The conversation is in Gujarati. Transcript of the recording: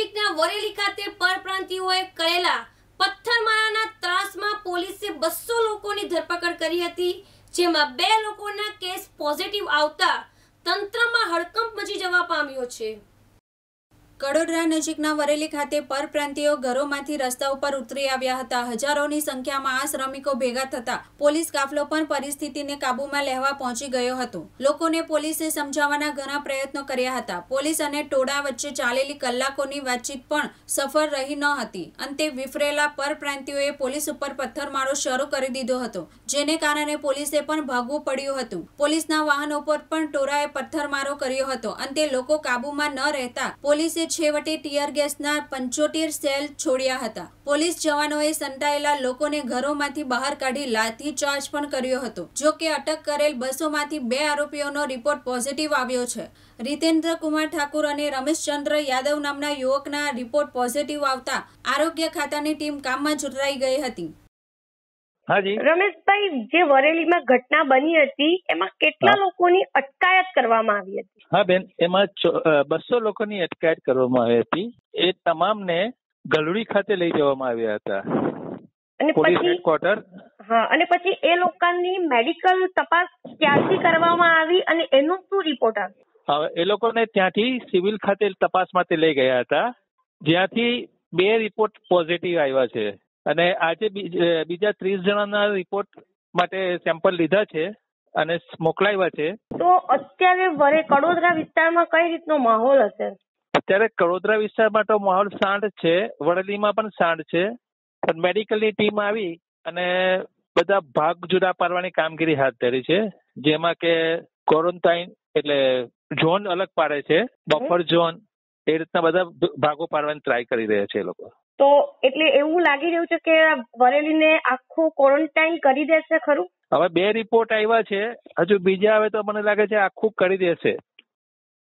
નજીકના વરેલી ખાતે પરપ્રાંતિઓએ કરેલા પથ્થરમારાના ત્રાસમાં પોલીસે બસો લોકોની ધરપકડ કરી હતી, જેમાં બે લોકોના કેસ પોઝિટિવ આવતા તંત્રમાં હડકંપ મચી જવા પામ્યો છે. કડોદરા નજીકના વરેલી ખાતે પરપ્રાંતિયો ઘરોમાંથી રસ્તા ઉપર ઉતરી આવ્યા હતા. હજારોની સંખ્યામાં આ શ્રમિકો ભેગા થતા પોલીસ કાફલો પણ પરિસ્થિતિને કાબૂમાં લેવા પહોંચી ગયો હતો. લોકોને પોલીસે સમજાવવાના ઘણા પ્રયત્નો કર્યા હતા. પોલીસ અને ટોળા વચ્ચે ચાલેલી કલાકોની વાતચીત પણ સફળ રહી ન હતી. અંતે વિફરેલા પરપ્રાંતિયોએ પોલીસ ઉપર પથ્થરમારો શરૂ કરી દીધો હતો, જેને કારણે પોલીસે પણ ભાગવું પડ્યું હતું. પોલીસના વાહનો પર પણ ટોળાએ પથ્થરમારો કર્યો હતો. અંતે લોકો કાબૂમાં ન રહેતા પોલીસે છેવટે ટીયર ગેસના પંચોતેર સેલ છોડ્યા હતા. પોલીસ જવાનોએ સંતાયેલા લોકોને ઘરોમાંથી બહાર કાઢી લાઠી ચાર્જ પણ કર્યો હતો. જો કે અટક કરેલ બસોમાંથી બે આરોપીઓનો રિપોર્ટ પોઝિટિવ આવ્યો છે. રીતેન્દ્ર કુમાર ઠાકુર અને રમેશચંદ્ર યાદવ નામના યુવકના રિપોર્ટ પોઝિટિવ આવતા આરોગ્ય ખાતાની ટીમ કામમાં જોતરાઈ ગઈ હતી. હાજી. રમેશભાઈ જે વરેલીમાં ઘટના બની હતી એમાં કેટલા લોકોની અટકાયત કરવામાં આવી હતી? હા બેન એમાં બસો લોકોની અટકાયત કરવામાં આવી હતી. એ તમામને ગલુડી ખાતે લઈ જવામાં આવ્યા હતા. અને પોલીસ હેડક્વાર્ટર. હા અને પછી એ લોકોની મેડિકલ તપાસ ક્યારથી કરવામાં આવી અને એનો શું રિપોર્ટ આવ્યો? હવે એ લોકોને ત્યાંથી સિવિલ ખાતે તપાસ માટે લઈ ગયા હતા. જ્યાંથી બે રિપોર્ટ પોઝિટિવ આવ્યા છે. અને આજે બીજા ત્રીસ જણાના રિપોર્ટ માટે સેમ્પલ લીધા છે અને મોકલાવ્યા છે. તો અત્યારે વરે કડોદરા વિસ્તારમાં કઈ રીતનો માહોલ હશે? અત્યારે કડોદરા વિસ્તારમાં તો માહોલ શાંત છે વડલીમાં પણ શાંત છે પણ મેડિકલની ટીમ આવી અને બધા ભાગ જુદા પાડવાની કામગીરી હાથ ધરી છે જેમાં કે ક્વોરન્ટાઇન એટલે ઝોન અલગ પાડે છે બફર ઝોન એ રીતના બધા ભાગો પાડવાની ટ્રાય કરી રહ્યા છે એ લોકો. તો એટલે એવું લાગી રહ્યું છે કે બરેલીને આખું ક્વોરન્ટાઇન કરી દેશે ખરું? હવે બે રિપોર્ટ આવ્યા છે. હજુ બીજા આવે તો મને લાગે છે આખું કરી દેશે.